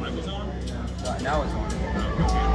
mic was on? Right, now it's on. Oh, okay.